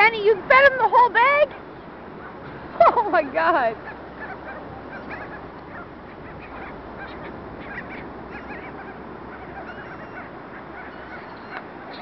Kenny, you fed him the whole bag? Oh my god.